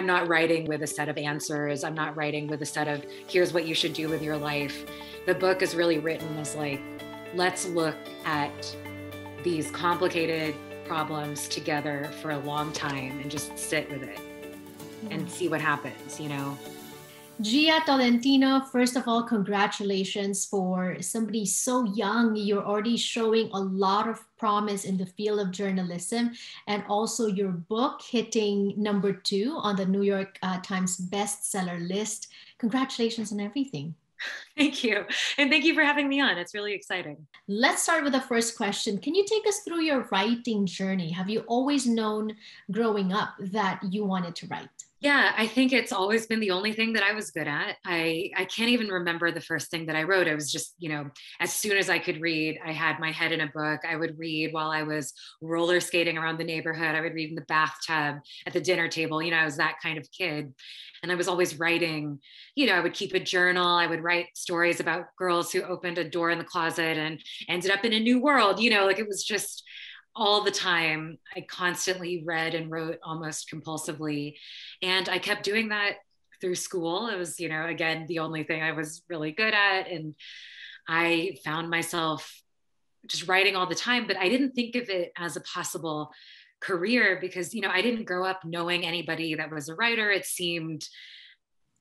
I'm not writing with a set of answers. I'm not writing with a set of here's what you should do with your life. The book is really written as like, let's look at these complicated problems together for a long time and just sit with it and mm-hmm. see what happens, you know. Jia Tolentino, first of all, congratulations for somebody so young. You're already showing a lot of promise in the field of journalism, and also your book hitting number two on the New York uh, Times bestseller list. Congratulations on everything. Thank you. And thank you for having me on. It's really exciting. Let's start with the first question. Can you take us through your writing journey? Have you always known growing up that you wanted to write? Yeah, I think it's always been the only thing that I was good at. I I can't even remember the first thing that I wrote. I was just, you know, as soon as I could read, I had my head in a book. I would read while I was roller skating around the neighborhood. I would read in the bathtub, at the dinner table. You know, I was that kind of kid. And I was always writing, you know, I would keep a journal. I would write stories about girls who opened a door in the closet and ended up in a new world. You know, like it was just all the time. I constantly read and wrote almost compulsively. And I kept doing that through school. It was, you know, again, the only thing I was really good at. And I found myself just writing all the time, but I didn't think of it as a possible career because, you know, I didn't grow up knowing anybody that was a writer. It seemed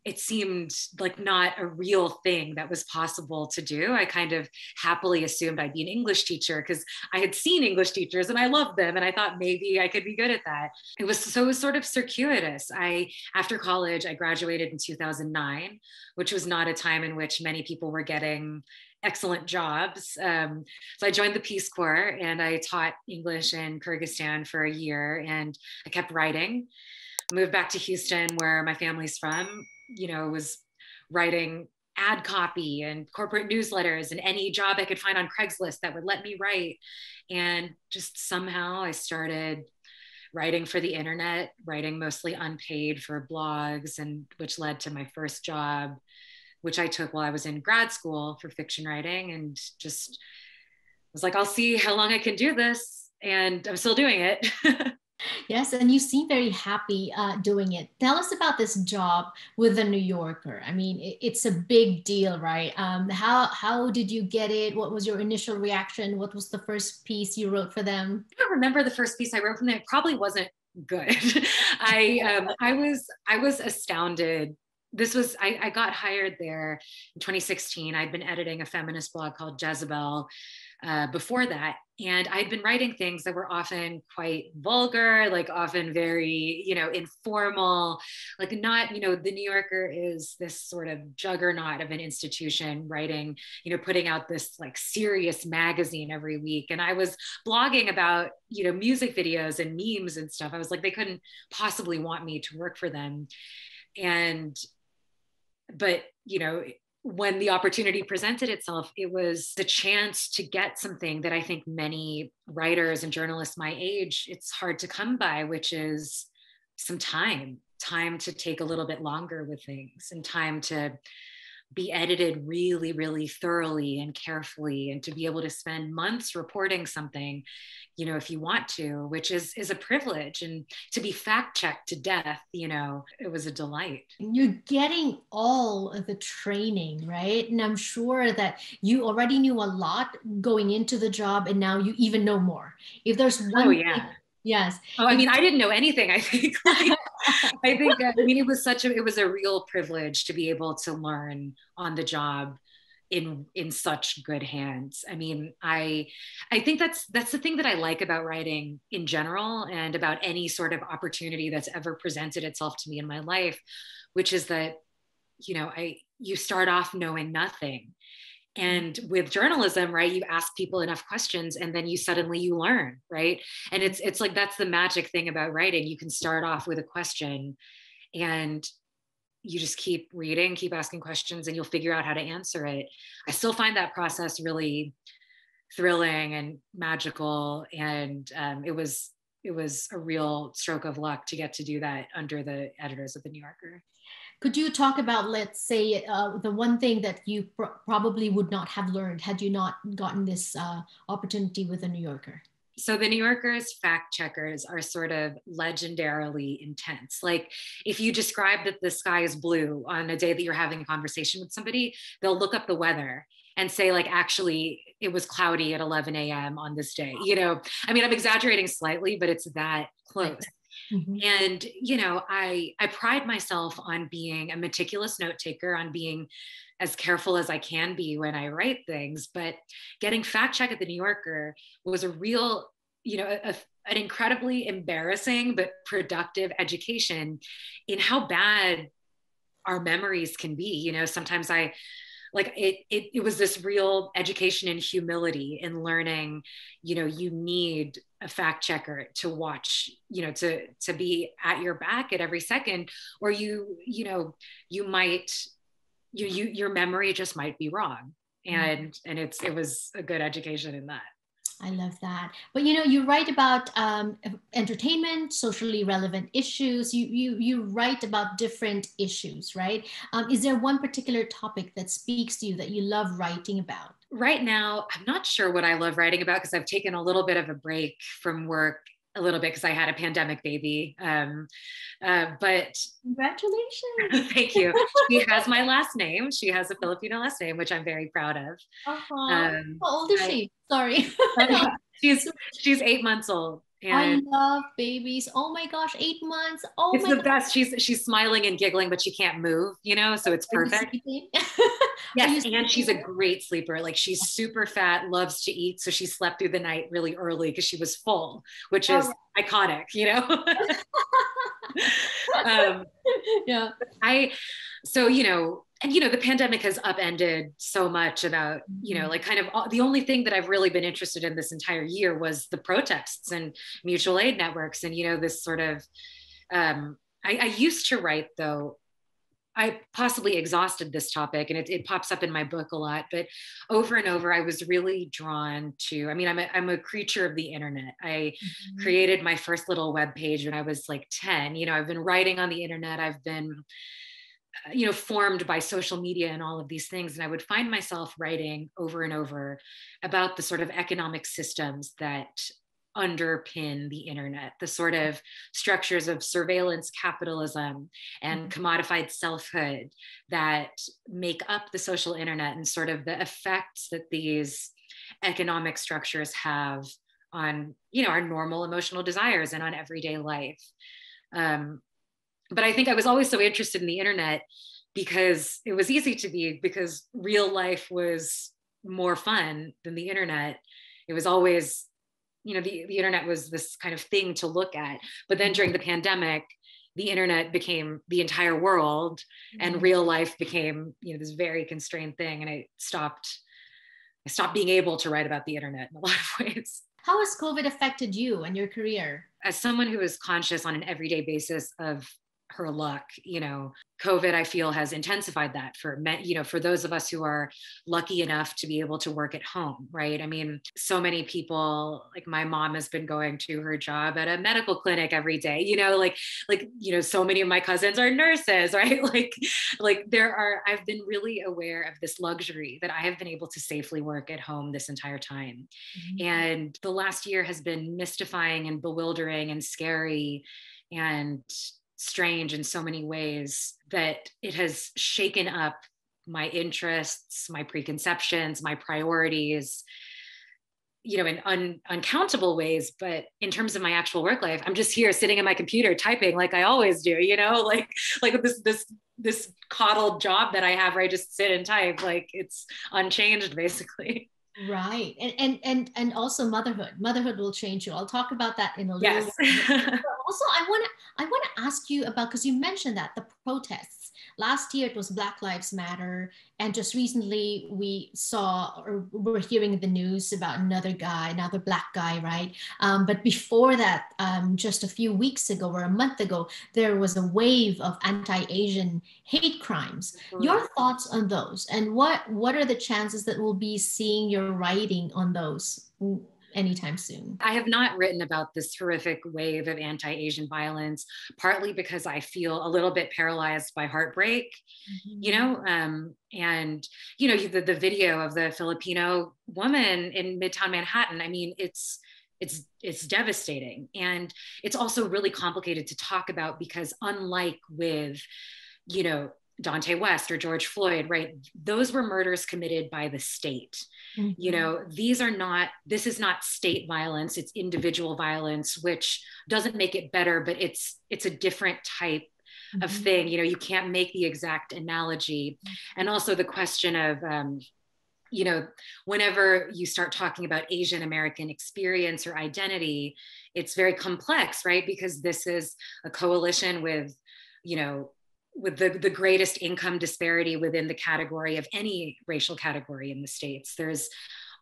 it seemed like not a real thing that was possible to do. I kind of happily assumed I'd be an English teacher because I had seen English teachers and I loved them. And I thought maybe I could be good at that. It was so sort of circuitous. I, after college, I graduated in 2009, which was not a time in which many people were getting excellent jobs. Um, so I joined the Peace Corps and I taught English in Kyrgyzstan for a year and I kept writing. Moved back to Houston, where my family's from, you know, was writing ad copy and corporate newsletters and any job I could find on Craigslist that would let me write. And just somehow I started writing for the internet, writing mostly unpaid for blogs, and which led to my first job, which I took while I was in grad school for fiction writing, and just was like, I'll see how long I can do this. And I'm still doing it. Yes, and you seem very happy uh, doing it. Tell us about this job with the New Yorker. I mean, it, it's a big deal, right? Um, how how did you get it? What was your initial reaction? What was the first piece you wrote for them? I don't remember the first piece I wrote for them. It probably wasn't good. I um, I was I was astounded this was I, I, got hired there in 2016 i'd been editing a feminist blog called jezebel uh, before that. And I'd been writing things that were often quite vulgar, like often very, you know, informal, like not, you know, the New Yorker is this sort of juggernaut of an institution writing, you know, putting out this like serious magazine every week. And I was blogging about, you know, music videos and memes and stuff. I was like, they couldn't possibly want me to work for them. And, but, you know, when the opportunity presented itself, it was the chance to get something that I think many writers and journalists my age, it's hard to come by, which is some time, time to take a little bit longer with things and time to be edited really, really thoroughly and carefully, and to be able to spend months reporting something, you know, if you want to, which is is a privilege, and to be fact checked to death, you know, it was a delight. You're getting all of the training, right? And I'm sure that you already knew a lot going into the job, and now you even know more. If there's oh, one, oh yeah. Thing, yes. Oh, I mean, I didn't know anything. I think. Like, I think I mean it was such a it was a real privilege to be able to learn on the job in in such good hands. I mean, I I think that's that's the thing that I like about writing in general and about any sort of opportunity that's ever presented itself to me in my life, which is that you know, I you start off knowing nothing and with journalism right you ask people enough questions and then you suddenly you learn right? And it's it's like that's the magic thing about writing. You can start off with a question and you just keep reading keep asking questions and you'll figure out how to answer it. I still find that process really thrilling and magical. And um, it was it was a real stroke of luck to get to do that under the editors of the new yorker could you talk about, let's say, uh, the one thing that you pr- probably would not have learned had you not gotten this uh, opportunity with the New Yorker? so the New Yorker's fact checkers are sort of legendarily intense. Like if you describe that the sky is blue on a day that you're having a conversation with somebody, they'll look up the weather and say like actually it was cloudy at 11 a.m on this day you know i mean i'm exaggerating slightly but it's that close mm-hmm. and you know i i pride myself on being a meticulous note taker on being as careful as i can be when i write things but getting fact check at the new yorker was a real you know a, an incredibly embarrassing but productive education in how bad our memories can be you know sometimes i like it, it it was this real education in humility in learning you know you need a fact checker to watch you know to to be at your back at every second or you you know you might you you your memory just might be wrong mm-hmm. and mm-hmm. and it's it was a good education in that I love that. But you know, you write about um, entertainment, socially relevant issues. You you you write about different issues, right? Um, is there one particular topic that speaks to you that you love writing about? Right now, I'm not sure what I love writing about because I've taken a little bit of a break from work a little bit because I had a pandemic baby. Um, uh, but congratulations! thank you. She has my last name. She has a Filipino last name, which I'm very proud of. Uh-huh. Um, How old is I, she? Sorry, she's she's eight months old. And I love babies. Oh my gosh, eight months. Oh it's the gosh. best. She's she's smiling and giggling, but she can't move, you know, so it's perfect. Yes, and she's a great sleeper. Like she's super fat, loves to eat. So she slept through the night really early because she was full, which is oh. iconic, you know. um, yeah. I so you know and you know the pandemic has upended so much about you know mm-hmm. like kind of all, the only thing that i've really been interested in this entire year was the protests and mutual aid networks and you know this sort of um, I, I, used to write though i possibly exhausted this topic and it, it, pops up in my book a lot but over and over i was really drawn to i mean i'm a, I'm a creature of the internet i mm-hmm. created my first little web page when i was like 10 you know i've been writing on the internet i've been uh, you know formed by social media and all of these things and i would find myself writing over and over about the sort of economic systems that underpin the internet the sort of structures of surveillance capitalism and mm-hmm. commodified selfhood that make up the social internet and sort of the effects that these economic structures have on you know our normal emotional desires and on everyday life um, but I think I was always so interested in the internet because it was easy to be because real life was more fun than the internet. It was always, you know, the, the internet was this kind of thing to look at. But then during the pandemic, the internet became the entire world and mm-hmm. real life became, you know, this very constrained thing. And I stopped, I stopped being able to write about the internet in a lot of ways. How has COVID affected you and your career? As someone who is conscious on an everyday basis of her luck you know covid i feel has intensified that for men, you know for those of us who are lucky enough to be able to work at home right? I mean so many people like my mom has been going to her job at a medical clinic every day you know like like you know so many of my cousins are nurses right? Like like there are i've been really aware of this luxury that i have been able to safely work at home this entire time. Mm-hmm. and the last year has been mystifying and bewildering and scary and strange in so many ways that it has shaken up my interests, my preconceptions, my priorities, you know, in un, uncountable ways. But in terms of my actual work life, I'm just here sitting at my computer typing like I always do, you know, like like this this this coddled job that I have where I just sit and type, like it's unchanged basically. Right. And, and and and also motherhood. Motherhood will change you. I'll talk about that in a little yes. also I want to I want to ask you about because you mentioned that the protests. Last year it was Black Lives Matter and just recently we saw or we're hearing the news about another guy, another black guy, right? Um, but before that, um, just a few weeks ago or a month ago, there was a wave of anti-Asian hate crimes. Mm-hmm. Your thoughts on those and what what are the chances that we'll be seeing your writing on those anytime soon. I have not written about this horrific wave of anti Asian violence, partly because I feel a little bit paralyzed by heartbreak, mm-hmm. you know, um, and, you know, the, the video of the Filipino woman in Midtown Manhattan, I mean, it's, it's it's devastating and it's also really complicated to talk about because unlike with you know Daunte West or George Floyd, right? Those were murders committed by the state. Mm-hmm. You know, these are not, this is not state violence, it's individual violence, which doesn't make it better, but it's it's a different type mm-hmm. of thing. You know, you can't make the exact analogy. And also the question of um, you know, whenever you start talking about Asian American experience or identity, it's very complex, right? Because this is a coalition with, you know, with the, the greatest income disparity within the category of any racial category in the States. There's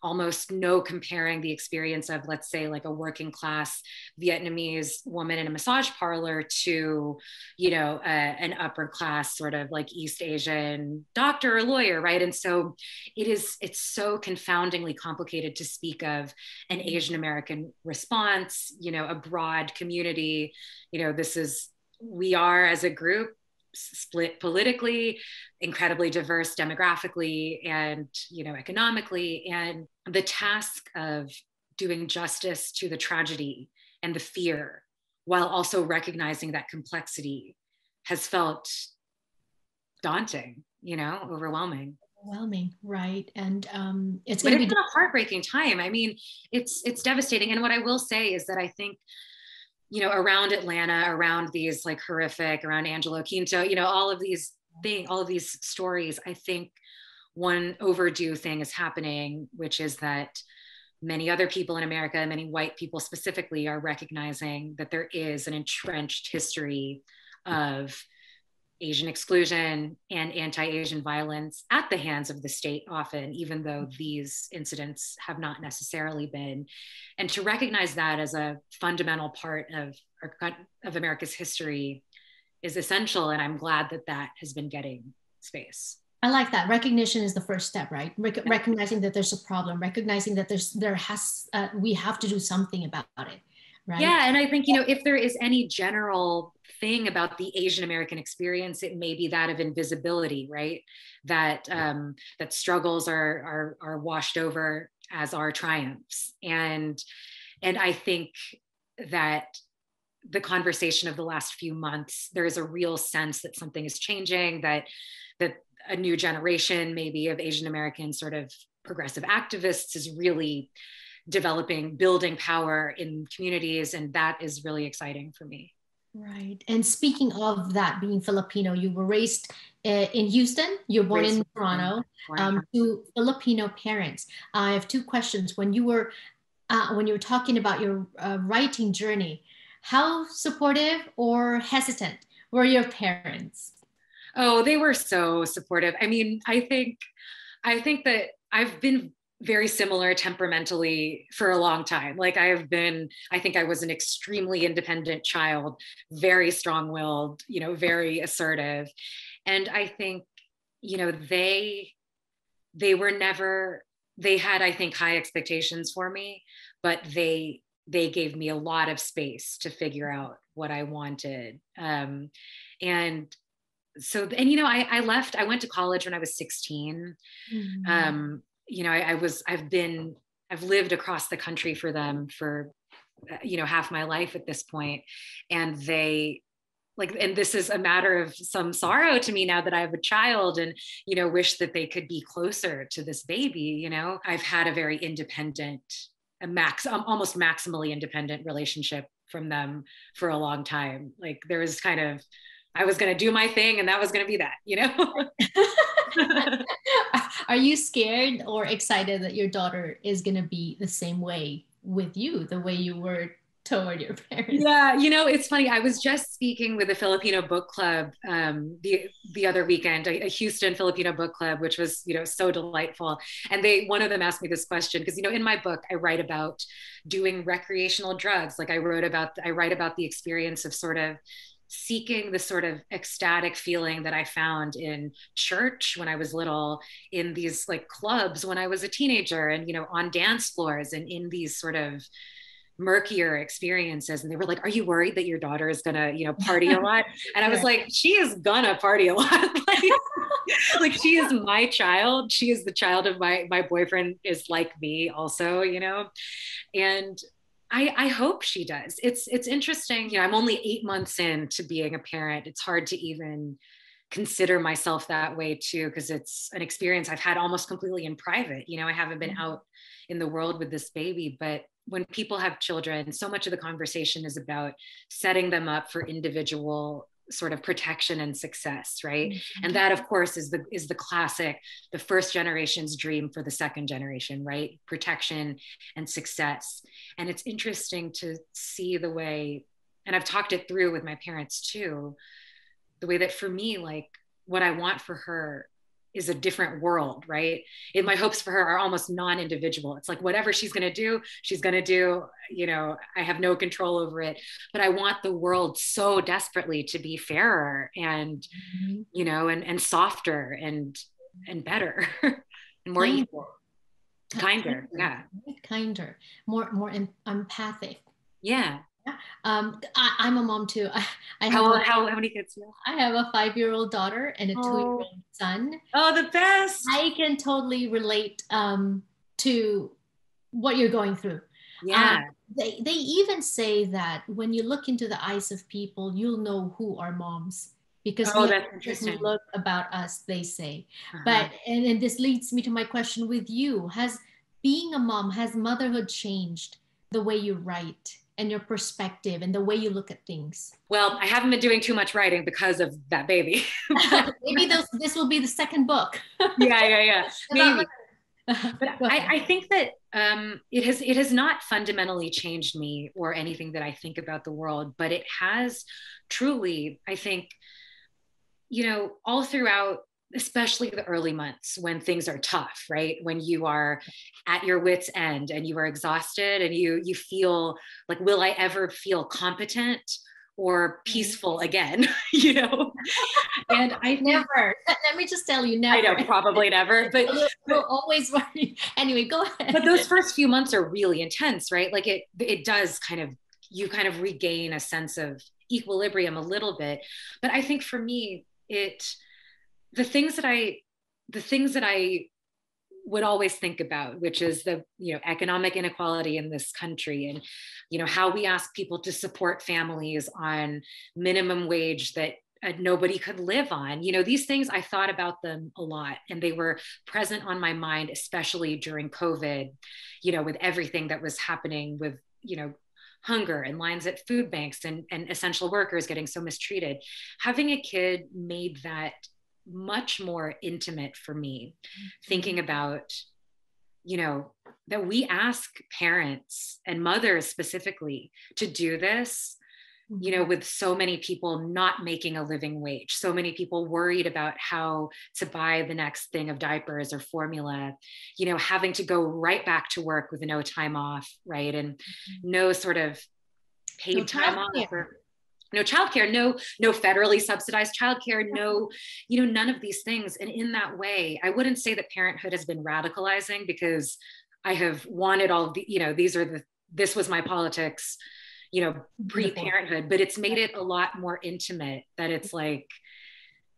almost no comparing the experience of, let's say, like a working class Vietnamese woman in a massage parlor to, you know, a, an upper class sort of like East Asian doctor or lawyer, right? And so it is, it's so confoundingly complicated to speak of an Asian American response, you know, a broad community. You know, this is, we are as a group split politically incredibly diverse demographically and you know economically. And the task of doing justice to the tragedy and the fear while also recognizing that complexity has felt daunting you know overwhelming. Overwhelming right. And um it's to be a heartbreaking time. I mean it's it's devastating. And what i will say is that i think you know, around Atlanta, around these like horrific, around Angelo Quinto, you know, all of these things, all of these stories, I think one overdue thing is happening, which is that many other people in America, many white people specifically, are recognizing that there is an entrenched history of Asian exclusion and anti Asian violence at the hands of the state, often, even though mm-hmm. these incidents have not necessarily been. And to recognize that as a fundamental part of, our, of America's history is essential. And I'm glad that that has been getting space. I like that. Recognition is the first step, right? Re- recognizing that there's a problem, recognizing that there's there has uh, we have to do something about it. Right. Yeah, and I think you know if there is any general thing about the Asian American experience, it may be that of invisibility, right? That um, that struggles are are are washed over as our triumphs, and and I think that the conversation of the last few months, there is a real sense that something is changing, that that a new generation, maybe of Asian American sort of progressive activists, is really developing, building power in communities. And that is really exciting for me. Right. And speaking of that, being Filipino, you were raised uh, in Houston, you're born raised in Toronto, um, to Filipino parents. I have two questions. When you were uh, when you were talking about your uh, writing journey, how supportive or hesitant were your parents? Oh, they were so supportive. I mean, I think I think that I've been very similar temperamentally for a long time. Like I have been, I think I was an extremely independent child, very strong willed, you know, very assertive. And I think, you know, they, they were never, they had, I think, high expectations for me, but they, they gave me a lot of space to figure out what I wanted. Um, and so, and you know, I, I left, I went to college when I was 16. Mm-hmm. Um, you know, I, I was, I've been, I've lived across the country for them for, uh, you know, half my life at this point, and they like and this is a matter of some sorrow to me now that i have a child and you know wish that they could be closer to this baby you know. I've had a very independent a max um, almost maximally independent relationship from them for a long time. Like there was kind of i was going to do my thing and that was going to be that you know Are you scared or excited that your daughter is going to be the same way with you, the way you were toward your parents? Yeah, you know, it's funny. I was just speaking with a Filipino book club um, the the other weekend, a, a, Houston Filipino book club, which was you know so delightful. And they one of them asked me this question because you know in my book I write about doing recreational drugs. Like I wrote about I write about the experience of sort of seeking the sort of ecstatic feeling that I found in church when I was little, in these like clubs when I was a teenager, and you know, on dance floors and in these sort of murkier experiences. And they were like are you worried that your daughter is gonna you know party a lot? And i was like she is gonna party a lot. Like, like she is my child. She is the child of my my boyfriend is like me also you know? And I, I hope she does. It's it's interesting. You know, I'm only eight months in to being a parent. It's hard to even consider myself that way too, because it's an experience I've had almost completely in private. You know, I haven't been mm-hmm. out in the world with this baby, but when people have children, so much of the conversation is about setting them up for individual sort of protection and success right? Mm-hmm. and that of course is the is the classic the first generation's dream for the second generation right? Protection and success. And it's interesting to see the way and i've talked it through with my parents too the way that for me like what i want for her is a different world, right? And my hopes for her are almost non-individual. It's like whatever she's going to do, she's going to do. You know, I have no control over it, but I want the world so desperately to be fairer and, mm-hmm. you know, and and softer and and better and more kinder. equal, kinder, kinder, yeah, kinder, more more empathic. Yeah, um, I, am a mom too. I, I have how, a, how, how many kids I have a five-year-old daughter and a oh. two-year-old son. Oh, the best! I can totally relate um, to what you're going through. Yeah. Um, they they even say that when you look into the eyes of people, you'll know who are moms because oh, that's interesting. look about us. They say, uh-huh. but and, and this leads me to my question with you: Has being a mom has motherhood changed the way you write? And your perspective and the way you look at things? Well, I haven't been doing too much writing because of that baby. Maybe this, this will be the second book. yeah, yeah, yeah. Maybe. but I, I, think that um, it has it has not fundamentally changed me or anything that I think about the world, but it has truly, I think, you know, all throughout especially the early months when things are tough right? When you are at your wits end and you are exhausted and you you feel like will i ever feel competent or mm-hmm. peaceful again? You know? And i never. Let me just tell you never i know probably never but we'll always anyway go ahead. But those first few months are really intense right? Like it it does kind of you kind of regain a sense of equilibrium a little bit. But i think for me it the things that I, the things that I would always think about which is the you know economic inequality in this country and you know how we ask people to support families on minimum wage that uh, nobody could live on. You know these things i thought about them a lot and they were present on my mind especially during covid you know with everything that was happening with you know hunger and lines at food banks and, and essential workers getting so mistreated. Having a kid made that much more intimate for me thinking mm-hmm. about you know that we ask parents and mothers specifically to do this you know mm-hmm. with so many people not making a living wage so many people worried about how to buy the next thing of diapers or formula you know having to go right back to work with no time off right and mm-hmm. no sort of paid no time off or, no childcare no no federally subsidized childcare no you know none of these things. And in that way i wouldn't say that parenthood has been radicalizing because i have wanted all the you know these are the this was my politics you know pre-parenthood but it's made it a lot more intimate that it's like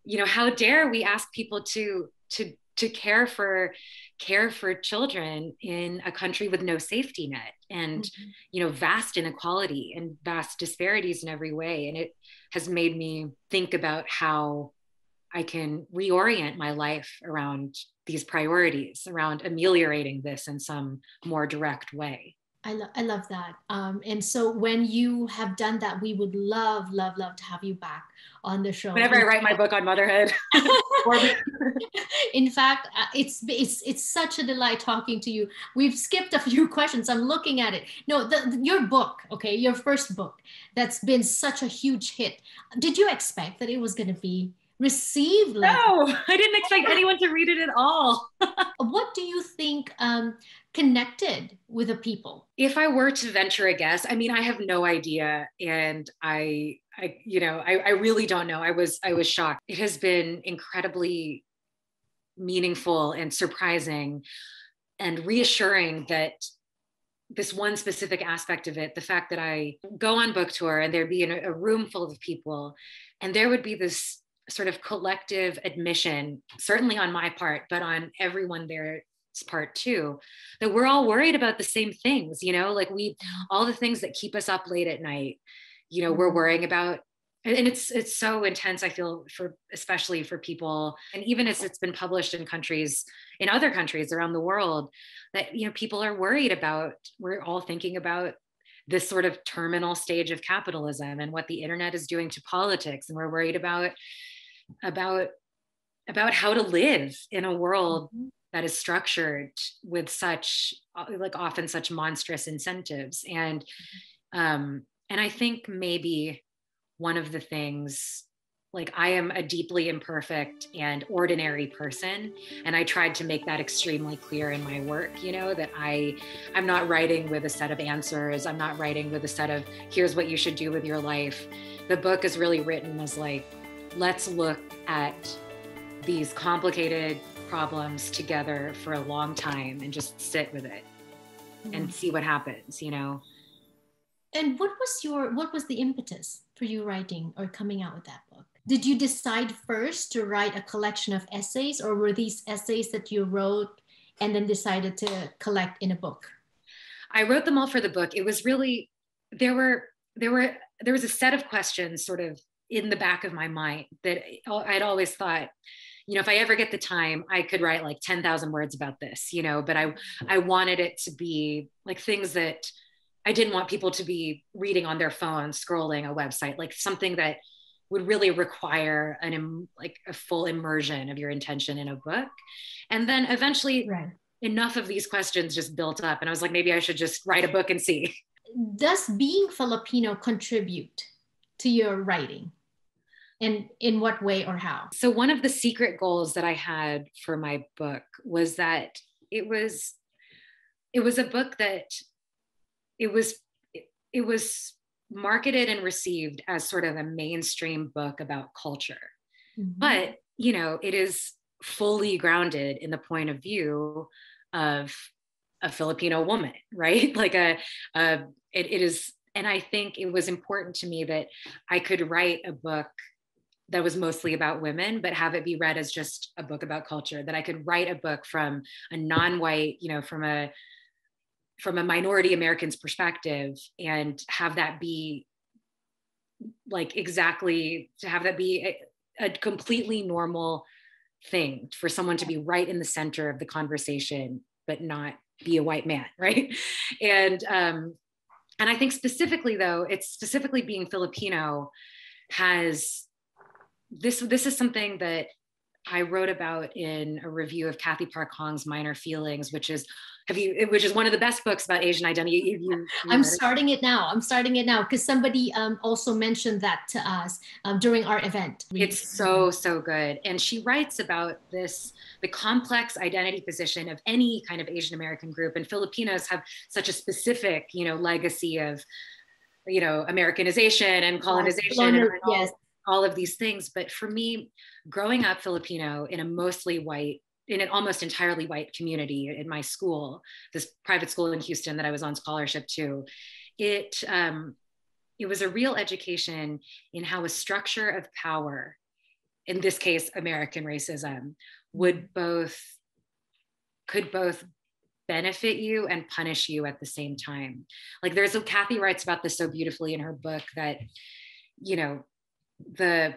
you know how dare we ask people to to to care for care for children in a country with no safety net and mm-hmm. you know vast inequality and vast disparities in every way and it has made me think about how i can reorient my life around these priorities around ameliorating this in some more direct way I, lo- I love that. Um, and so when you have done that, we would love, love, love to have you back on the show. Whenever I write my book on motherhood. In fact, uh, it's it's it's such a delight talking to you. We've skipped a few questions. I'm looking at it. No, the, the, your book, okay, your first book, that's been such a huge hit. Did you expect that it was going to be received? Like- no, I didn't expect anyone to read it at all. what do you think? Um, connected with the people. If i were to venture a guess i mean i have no idea. And i i you know I, I really don't know. I was i was shocked. It has been incredibly meaningful and surprising and reassuring that this one specific aspect of it the fact that i go on book tour and there'd be a, a room full of people and there would be this sort of collective admission certainly on my part but on everyone there part too that we're all worried about the same things you know like we all the things that keep us up late at night you know we're mm-hmm. worrying about and it's it's so intense i feel for especially for people and even as it's been published in countries in other countries around the world that you know people are worried about we're all thinking about this sort of terminal stage of capitalism and what the internet is doing to politics and we're worried about about about how to live in a world mm-hmm. That is structured with such like often such monstrous incentives. And um and i think maybe one of the things like I am a deeply imperfect and ordinary person and I tried to make that extremely clear in my work you know that I I'm not writing with a set of answers. I'm not writing with a set of here's what you should do with your life. The book is really written as like let's look at these complicated problems together for a long time and just sit with it mm-hmm. and see what happens you know? And what was your what was the impetus for you writing or coming out with that book? Did you decide first to write a collection of essays or were these essays that you wrote and then decided to collect in a book? I wrote them all for the book. It was really there were there were there was a set of questions sort of in the back of my mind that i'd always thought you know if i ever get the time i could write like 10,000 words about this you know but i mm-hmm. i wanted it to be like things that i didn't want people to be reading on their phone scrolling a website like something that would really require an like a full immersion of your intention in a book. And then eventually right. enough of these questions just built up and i was like maybe i should just write a book and see. Does being filipino contribute to your writing and in what way or how so one of the secret goals that i had for my book was that it was it was a book that it was it was marketed and received as sort of a mainstream book about culture. Mm-hmm. But, you know, it is fully grounded in the point of view of a Filipino woman, right? Like a, a it, it is, and I think it was important to me that I could write a book that was mostly about women, but have it be read as just a book about culture, that I could write a book from a non-white, you know, from a from a minority American's perspective and have that be like exactly to have that be a, a, completely normal thing for someone to be right in the center of the conversation but not be a white man right? And um and i think specifically though it's specifically being filipino has this this is something that I wrote about in a review of Cathy Park Hong's Minor Feelings, which is have you which is one of the best books about Asian identity. You, you I'm starting it now. I'm starting it now because somebody um, also mentioned that to us um, during our event. It's so so good, and she writes about this the complex identity position of any kind of Asian American group, and Filipinos have such a specific you know legacy of you know Americanization and colonization. Yes. And all, yes all of these things. But for me, growing up Filipino in a mostly white, in an almost entirely white community in my school, this private school in Houston that I was on scholarship to, it um, it was a real education in how a structure of power, in this case American racism, would both could both benefit you and punish you at the same time. Like there's a Cathy writes about this so beautifully in her book that, you know, the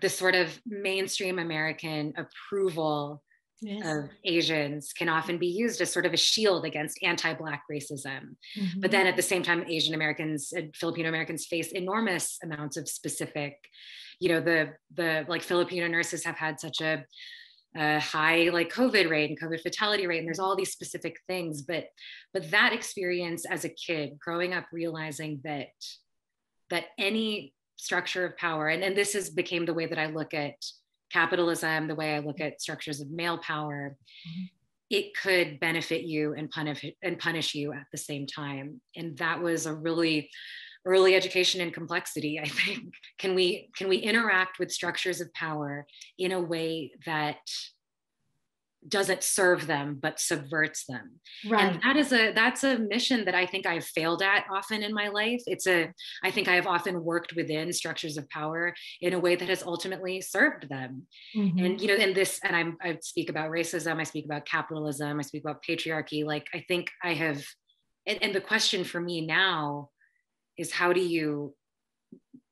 the sort of mainstream American approval yes. of Asians can often be used as sort of a shield against anti-black racism. Mm-hmm. But then at the same time, Asian Americans and Filipino Americans face enormous amounts of specific, you know, the the like Filipino nurses have had such a a high like covid rate and covid fatality rate and there's all these specific things but but that experience as a kid growing up realizing that that any structure of power. And, and this has became the way that i look at capitalism the way i look at structures of male power. Mm-hmm. it could benefit you and punish and punish you at the same time. And that was a really early education in complexity i think. Can we can we interact with structures of power in a way that doesn't serve them but subverts them. Right. and that is a that's a mission that i think i've failed at often in my life. It's a i think i have often worked within structures of power in a way that has ultimately served them. Mm-hmm. and you know in this and i'm i speak about racism i speak about capitalism i speak about patriarchy. Like i think i have and, and the question for me now is how do you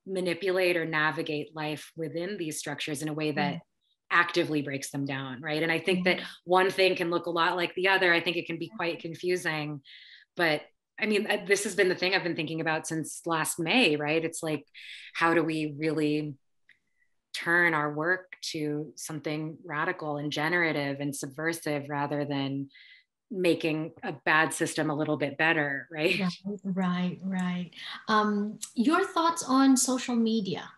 manipulate or navigate life within these structures in a way that mm actively breaks them down right? And i think that mm-hmm. one thing can look a lot like the other. I think it can be quite confusing. But i mean this has been the thing i've been thinking about since last may right? It's like how do we really turn our work to something radical and generative and subversive rather than making a bad system a little bit better right? Right right, right. Um, your thoughts on social media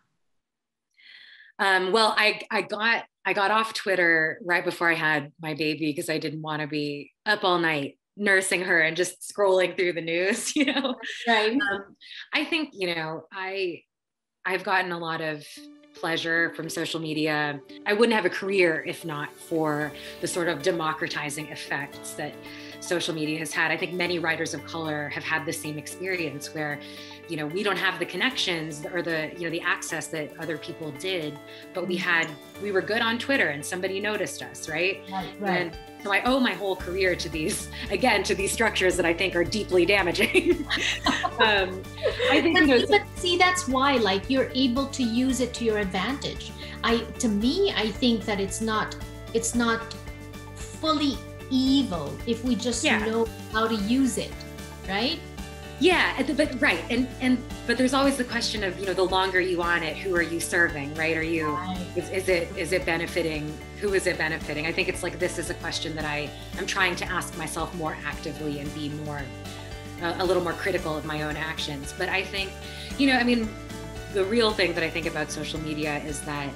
um, well, I, I got I got off Twitter right before I had my baby because I didn't want to be up all night nursing her and just scrolling through the news, you know. Right. Um, I think, you know, I I've gotten a lot of pleasure from social media. I wouldn't have a career if not for the sort of democratizing effects that social media has had. I think many writers of color have had the same experience where you know we don't have the connections or the you know the access that other people did but we mm-hmm. had we were good on twitter and somebody noticed us right, right, right. and so i owe my whole career to these again to these structures that i think are deeply damaging um, i think but, you know, but see that's why like you're able to use it to your advantage i to me i think that it's not it's not fully evil if we just yeah. know how to use it right yeah but right and and but there's always the question of you know the longer you on it who are you serving right are you right. is, is it is it benefiting who is it benefiting i think it's like this is a question that i I'm trying to ask myself more actively and be more uh, a little more critical of my own actions but i think you know i mean the real thing that i think about social media is that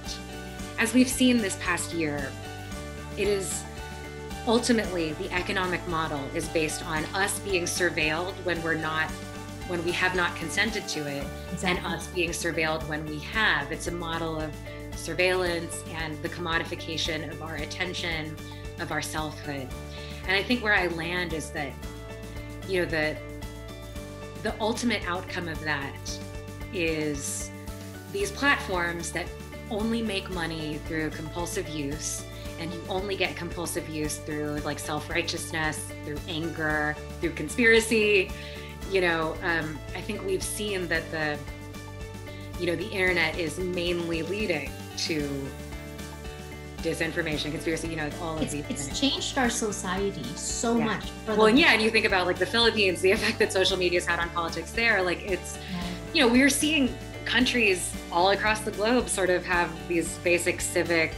as we've seen this past year it is ultimately the economic model is based on us being surveilled when we're not when we have not consented to it exactly. and us being surveilled when we have it's a model of surveillance and the commodification of our attention of our selfhood and i think where i land is that you know the the ultimate outcome of that is these platforms that only make money through compulsive use and you only get compulsive use through like self-righteousness through anger through conspiracy you know um, i think we've seen that the you know the internet is mainly leading to disinformation conspiracy you know all of it's, these it's things. changed our society so yeah. much well and yeah and you think about like the philippines the effect that social media has had on politics there like it's you know we're seeing countries all across the globe sort of have these basic civic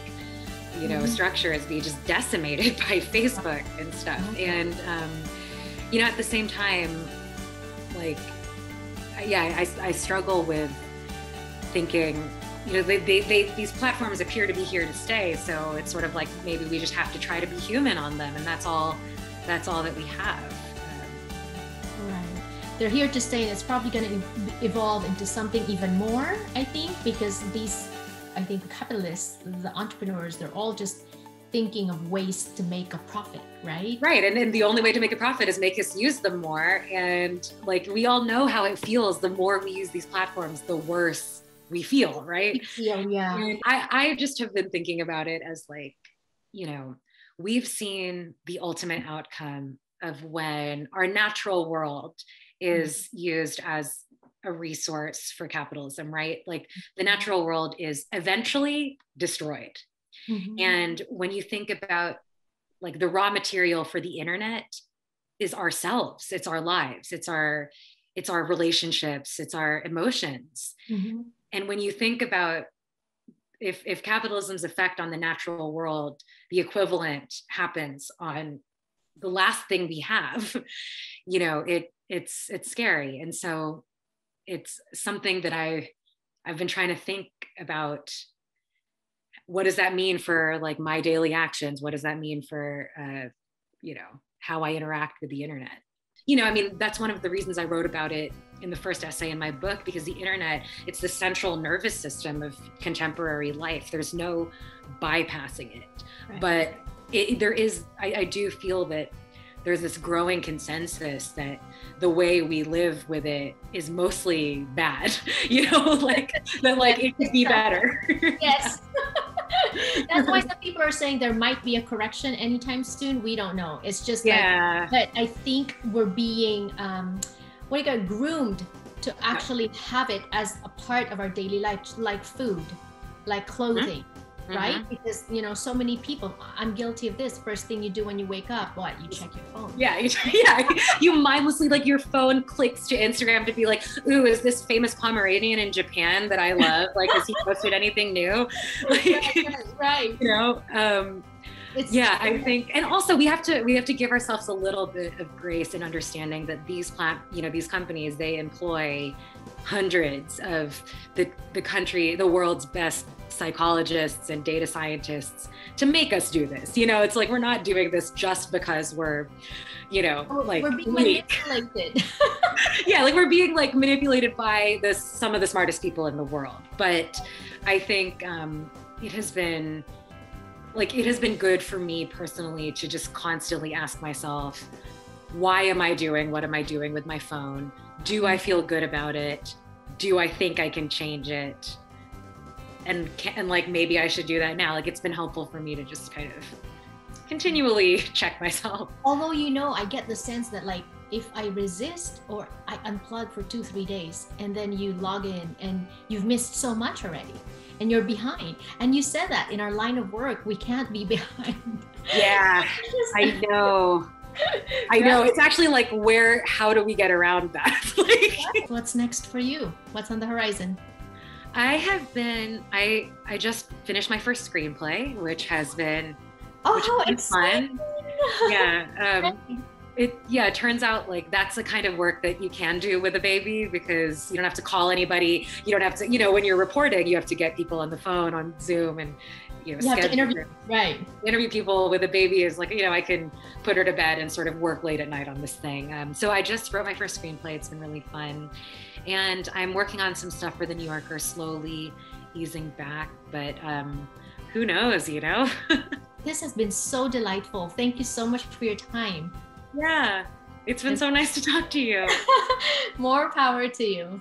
you know, mm-hmm. structures be just decimated by Facebook and stuff. And, um, you know, at the same time, like, yeah, I, I struggle with thinking, you know, they, they, they, these platforms appear to be here to stay. So it's sort of like maybe we just have to try to be human on them. And that's all, that's all that we have. Right. They're here to stay. And it's probably going to evolve into something even more, I think, because these I think the capitalists, the entrepreneurs, they're all just thinking of ways to make a profit, right? Right. And, and the only way to make a profit is make us use them more. And like we all know how it feels the more we use these platforms, the worse we feel, right? Yeah, yeah. And I, I just have been thinking about it as like, you know, we've seen the ultimate outcome of when our natural world is mm-hmm. used as a resource for capitalism, right? Like the mm-hmm. natural world is eventually destroyed. Mm-hmm. And when you think about like the raw material for the internet is ourselves, it's our lives, it's our it's our relationships, it's our emotions. Mm-hmm. And when you think about if if capitalism's effect on the natural world, the equivalent happens on the last thing we have, you know, it it's it's scary. And so it's something that I I've been trying to think about. What does that mean for like my daily actions? What does that mean for uh, you know how i interact with the internet? You know i mean that's one of the reasons i wrote about it in the first essay in my book because the internet it's the central nervous system of contemporary life. There's no bypassing it. Right. but it, there is, I, I do feel that there's this growing consensus that the way we live with it is mostly bad you know like that like it could be better. Yes. That's why some people are saying there might be a correction anytime soon. We don't know. It's just yeah. like, but i think we're being um what do you call groomed to actually have it as a part of our daily life like food like clothing. mm-hmm mm-hmm. right? Because you know, so many people. I'm guilty of this. First thing you do when you wake up, what? You check your phone. Yeah, yeah. you mindlessly like your phone clicks to Instagram to be like, "Ooh, is this famous Pomeranian in Japan that I love? like, has he posted anything new?" Like, right. You know. Um, it's yeah i think and also we have to we have to give ourselves a little bit of grace and understanding that these plant you know these companies they employ hundreds of the the country the world's best psychologists and data scientists to make us do this. You know, it's like we're not doing this just because we're, you know, like we're being weak. manipulated. yeah, like we're being like manipulated by the some of the smartest people in the world. But I think um, it has been like it has been good for me personally to just constantly ask myself, why am I doing what am I doing with my phone? Do I feel good about it? Do I think I can change it? And and like maybe I should do that now. Like it's been helpful for me to just kind of continually check myself. Although you know, I get the sense that like if I resist or I unplug for two three days and then you log in and you've missed so much already and you're behind. And you said that in our line of work we can't be behind. Yeah, I know. I know. It's actually like where how do we get around that? like, What's next for you? What's on the horizon? I have been. I I just finished my first screenplay, which has been oh which has been fun. Yeah. Um, it yeah. It turns out like that's the kind of work that you can do with a baby because you don't have to call anybody. You don't have to. You know, when you're reporting, you have to get people on the phone on Zoom and you know, you have to interview right interview people with a baby is like you know i can put her to bed and sort of work late at night on this thing um, so i just wrote my first screenplay it's been really fun and I'm working on some stuff for the New Yorker, slowly easing back, but um, who knows, you know? this has been so delightful. Thank you so much for your time. Yeah, it's been so nice to talk to you. More power to you.